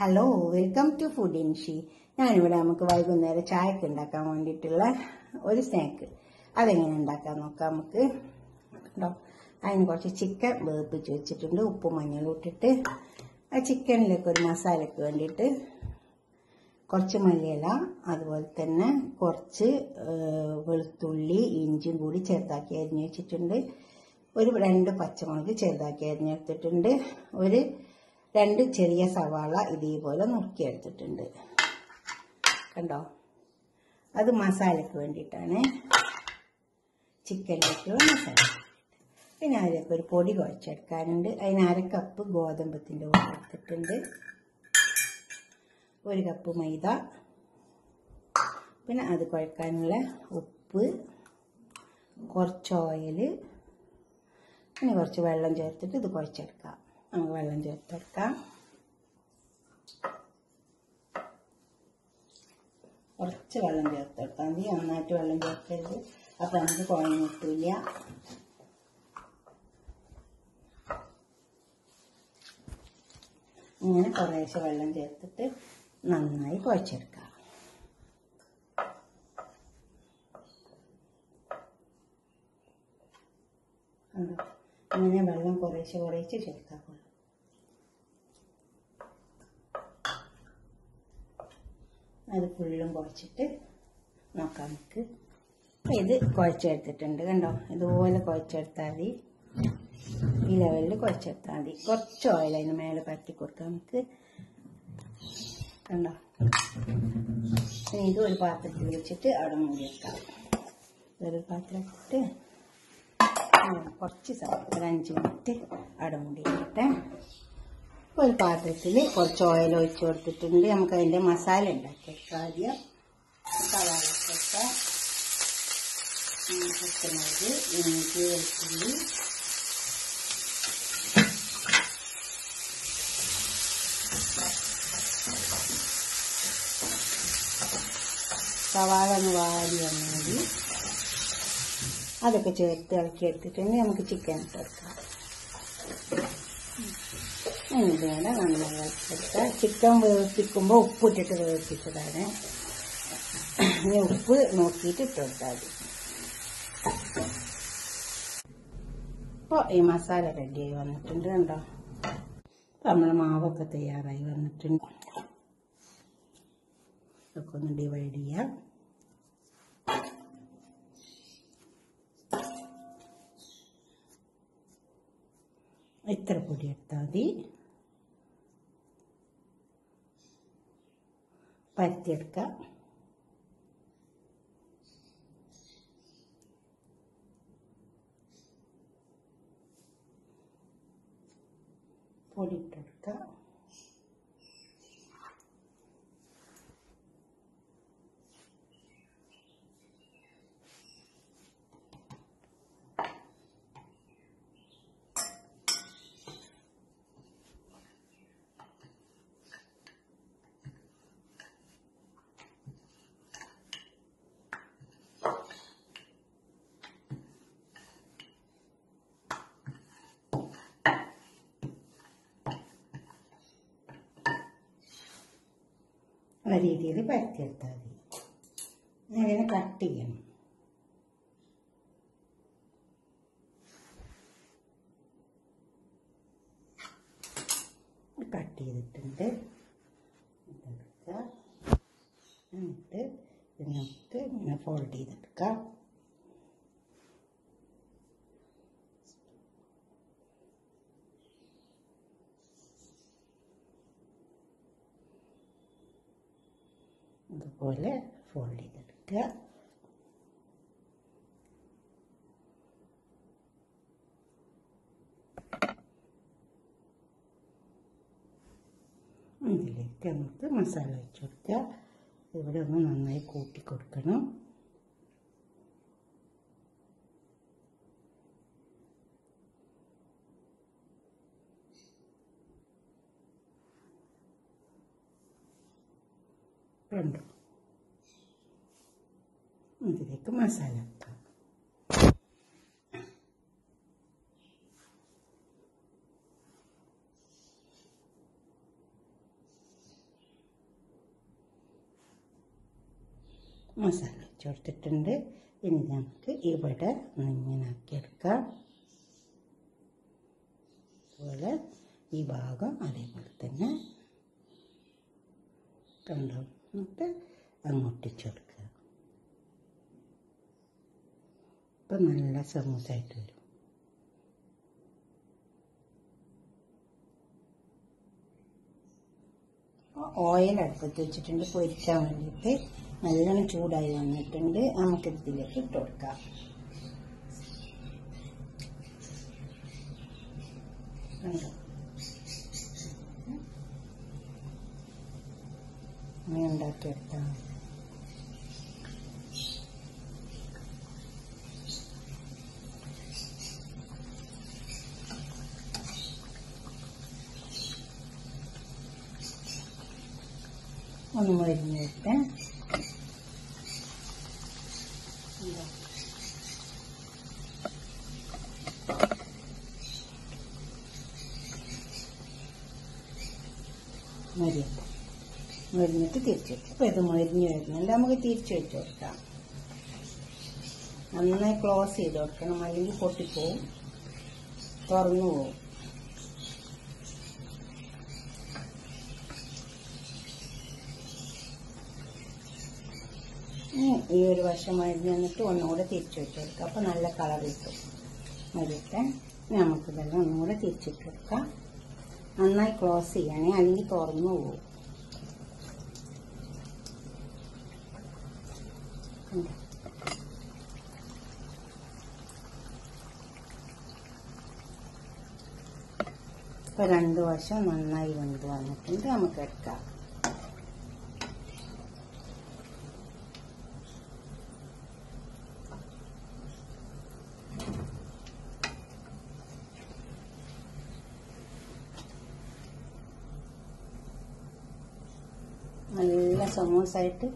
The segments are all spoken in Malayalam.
ഹലോ വെൽക്കം ടു ഫുഡ് ഇൻഷി ഞാനിവിടെ നമുക്ക് വൈകുന്നേരം ചായക്ക് ഉണ്ടാക്കാൻ വേണ്ടിയിട്ടുള്ള ഒരു സ്നാക്ക് അതെങ്ങനെ ഉണ്ടാക്കാൻ നോക്കാം നമുക്ക്. കേട്ടോ അതിന് കുറച്ച് ചിക്കൻ വേപ്പിച്ച് വെച്ചിട്ടുണ്ട്. ഉപ്പ് മഞ്ഞളും ഇട്ടിട്ട് ആ ചിക്കനിലേക്ക് ഒരു മസാലയ്ക്ക് വേണ്ടിയിട്ട് കുറച്ച് മല്ലിയില അതുപോലെ തന്നെ കുറച്ച് വെളുത്തുള്ളി ഇഞ്ചിയും കൂടി ചെറുതാക്കി അരിഞ്ഞ് വെച്ചിട്ടുണ്ട്. ഒരു രണ്ട് പച്ചമുളക് ചെറുതാക്കി അരിഞ്ഞെടുത്തിട്ടുണ്ട്. ഒരു രണ്ട് ചെറിയ സവാള ഇതേപോലെ നുറുക്കിയെടുത്തിട്ടുണ്ട് കണ്ടോ? അത് മസാലയ്ക്ക് വേണ്ടിയിട്ടാണ്. ചിക്കനിലേക്കുള്ള മസാല. പിന്നെ അതിലേക്ക് ഒരു പൊടി കുഴച്ചെടുക്കാനുണ്ട്. അതിന് അര കപ്പ് ഗോതമ്പത്തിന്റെ കൂടെ എടുത്തിട്ടുണ്ട്. ഒരു കപ്പ് മൈദ. പിന്നെ അത് കുഴക്കാനുള്ള ഉപ്പ്. കുറച്ച് ഓയിൽ പിന്നെ കുറച്ച് വെള്ളം ചേർത്തിട്ട് ഇത് കുഴച്ചെടുക്കാം. നമുക്ക് വെള്ളം ചേർത്തെടുക്കാം. കുറച്ച് വെള്ളം ചേർത്തെടുത്താൽ മതി നന്നായിട്ട് വെള്ളം ചേർക്കരുത്. അപ്പം നമുക്ക് കുഴഞ്ഞ് കിട്ടില്ല ഇങ്ങനെ കുറേശ്ശെ വെള്ളം ചേർത്തിട്ട് നന്നായി കുഴച്ചെടുക്കാം? ഇങ്ങനെ വെള്ളം കുറേശ്ശെ കുറേശ്ശെ ചേർക്കാൻ അത് ഫുള്ളും കുഴച്ചിട്ട് നോക്കാം നമുക്ക്. ഇത് കുഴച്ചെടുത്തിട്ടുണ്ട് കണ്ടോ? ഇതുപോലെ കുഴച്ചെടുത്താൽ മതി. ഈ ലെവലിൽ കുഴച്ചെടുത്താൽ മതി. കുറച്ച് ഓയിൽ അതിന് മേലെ പരത്തി കൊടുക്കാം നമുക്ക്. കണ്ടോ? ഇത് ഒരു പാത്രത്തിൽ വെച്ചിട്ട് അവിടെ മൂടി വെക്കാം. ഇതൊരു പാത്രത്തിട്ട് കുറച്ച് സമയം ഒരു അഞ്ച് മിനിറ്റ് അവിടെ മൂടി വെക്കട്ടെ. ഒരു പാത്രത്തിൽ കുറച്ച് ഓയിൽ ഒഴിച്ച് കൊടുത്തിട്ടുണ്ട്. നമുക്ക് അതിന്റെ മസാല ഉണ്ടാക്കിയെടുക്കാം ആദ്യം സവാള പച്ചമുളക് ഇഞ്ചി വെളുത്തുള്ളി സവാള ഒന്ന് വാടി വന്നാൽ മതി അതൊക്കെ ചേർത്ത് ഇളക്കി എടുത്തിട്ടുണ്ടെങ്കിൽ നമുക്ക് ചിക്കൻ എന്നിട്ട് വേണം നമ്മൾ ഇളക്കിയെടുക്കാം ചിക്കൻ വേവിപ്പിക്കുമ്പോൾ ഉപ്പിട്ടിട്ട് വേവിപ്പിച്ചതാണ്. ഇനി ഉപ്പ് നോക്കിയിട്ട് ഇട്ട് കൊടുത്താൽ മതി. ഇപ്പോൾ ഈ മസാല റെഡിയായി വന്നിട്ടുണ്ട് കണ്ടോ? നമ്മൾ മാവൊക്കെ തയ്യാറായി വന്നിട്ടുണ്ട്. ഇതൊക്കെ ഒന്ന് ഡിവൈഡ് ചെയ്യാം. ഇത്ര പൊടി എടുത്താൽ മതി. പരത്തിയെടുക്കാം പൊടി ഇട്ടെടുക്കാം ആ രീതിയിൽ പരത്തിയെടുത്താൽ മതി. ഇനി കട്ട് ചെയ്യണം. കട്ട് ചെയ്തിട്ടുണ്ട്. എന്നിട്ട് ഇതിനകത്ത് ഇങ്ങനെ ഫോൾഡ് ചെയ്തെടുക്കാം. ഇതുപോലെ ഫോൾഡ് ചെയ്തെടുക്കുക. ഇതിലേക്ക് നമുക്ക് മസാല വെച്ച് കൊടുക്കുക. ഇവിടെ ഒന്ന് നന്നായി കൂട്ടി കൊടുക്കണം. കണ്ടു? അതിലേക്ക് മസാല ഇട്ടാം മസാല വെച്ച് കൊടുത്തിട്ടുണ്ട് ഇനി നമുക്ക് ഇവിടെ ഇങ്ങനാക്കി എടുക്കാം അതുപോലെ ഈ ഭാഗം അതേപോലെ തന്നെ. കണ്ടോ? എന്നിട്ട് അങ്ങോട്ടിച്ചെടുക്കും ഇപ്പം നല്ല സമൂസായിട്ട് വരും. ഓയിൽ അടുപ്പത്ത് വെച്ചിട്ടുണ്ട് പൊരിക്കാൻ വേണ്ടിയിട്ട് നല്ലോണം ചൂടായി വന്നിട്ടുണ്ട്. നമുക്ക് ഇതിലേക്ക് ഇട്ട് കൊടുക്കാം. അങ്ങനെ ഉണ്ടാക്കിയെടുത്താൽ മതി. ഒന്ന് മരിഞ്ഞിട്ട് മരിയട്ടെ മരിഞ്ഞിട്ട് തിരിച്ചു വെച്ചു അപ്പൊ ഇത് മരിഞ്ഞ് വരുന്നുണ്ട് നമുക്ക് തിരിച്ചു വെച്ച് കൊടുക്കാം നന്നായി ക്ലോസ് ചെയ്ത് കൊടുക്കണം അല്ലെങ്കിൽ പൊട്ടിപ്പോവും തുറന്നു പോവും ഇനി ഈ ഒരു വശം മരുന്ന് എന്നിട്ട് ഒന്നുകൂടെ തിരിച്ചു വെച്ചു കൊടുക്കുക അപ്പൊ നല്ല കളർ കിട്ടും. മരിയിട്ട് നമുക്കിതെല്ലാം ഒന്നുകൂടെ തിരിച്ചിട്ട് കൊടുക്കാം നന്നായി ക്ലോസ് ചെയ്യണേ അല്ലെങ്കിൽ തുറന്നു പോകും? ഇപ്പൊ രണ്ടു വശം നന്നായി വെന്ത് വന്നിട്ടുണ്ട്. നമുക്ക് എടുക്കാം. നല്ല സമോസായിട്ട്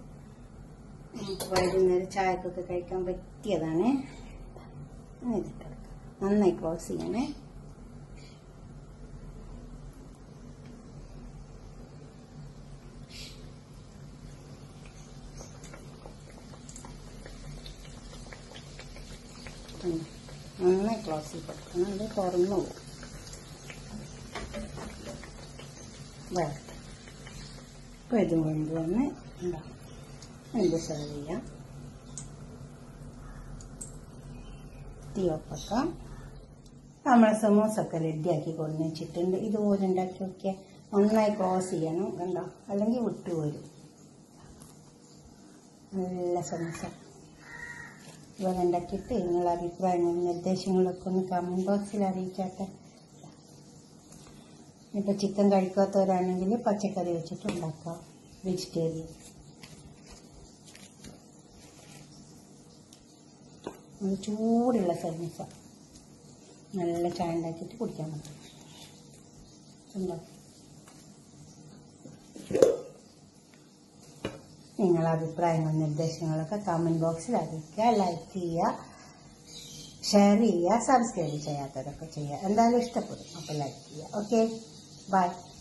നമുക്ക് വൈകുന്നേരം ചായക്കൊക്കെ കഴിക്കാൻ പറ്റിയതാണ്. നന്നായി ക്ലോസ് ചെയ്യണേ. നന്നായി ക്ലോസ് ചെയ്ത് കൊടുക്കണം. അത് തുറന്നു പോകും. അപ്പോൾ ഇതും കൊണ്ടുവന്ന് ഉണ്ടാവും എന്ത് സെർവ് ചെയ്യാം? തീ ഒപ്പക്കാം. നമ്മളെ സമോസൊക്കെ റെഡിയാക്കി കൊണ്ടു വെച്ചിട്ടുണ്ട് ഇതുപോലെ ഉണ്ടാക്കി നോക്കിയാൽ നന്നായി ക്ലോസ് ചെയ്യണം. കണ്ടോ അല്ലെങ്കിൽ വിട്ടുപോരും. നല്ല സമോസ. ഇതുപോലെ ഉണ്ടാക്കിയിട്ട് നിങ്ങളുടെ അഭിപ്രായങ്ങളും നിർദ്ദേശങ്ങളൊക്കെ ഒന്ന് കമന്റ് ബോക്സിൽ അറിയിക്കാട്ടെ. ഇപ്പൊ ചിക്കൻ കഴിക്കാത്തവരാണെങ്കിൽ പച്ചക്കറി വെച്ചിട്ട് ഉണ്ടാക്കാം. വെജിറ്റേറിയൻ. ചൂടുള്ള സർവീസ നല്ല ചായ ഉണ്ടാക്കിയിട്ട് കുടിക്കാൻ പറ്റും നിങ്ങളുടെ അഭിപ്രായങ്ങളും നിർദ്ദേശങ്ങളൊക്കെ കമന്റ് ബോക്സിൽ അറിയിക്കുക. ലൈക്ക് ചെയ്യുക. ഷെയർ ചെയ്യുക. സബ്സ്ക്രൈബ് ചെയ്യാത്തവരൊക്കെ ചെയ്യുക. എന്തായാലും ഇഷ്ടപ്പെടും. അപ്പോൾ ലൈക്ക് ചെയ്യുക. Okay Bye.